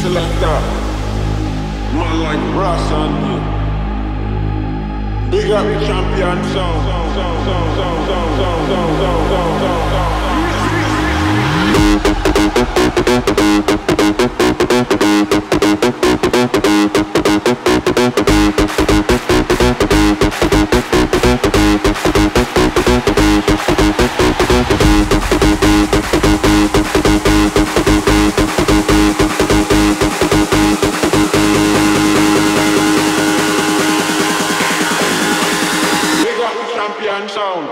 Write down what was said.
selector. Man like brass on you. Big up champion sound. Thank champion sound.